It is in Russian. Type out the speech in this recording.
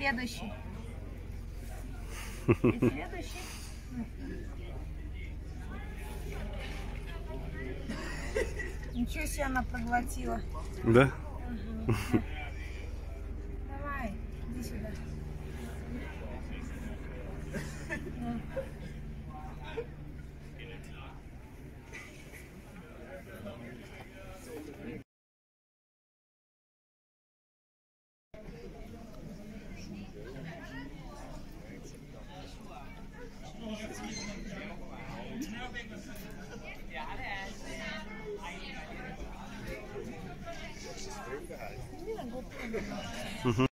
Следующий. И следующий. Ничего себе она проглотила. Да? Давай, иди сюда. Mm-hmm.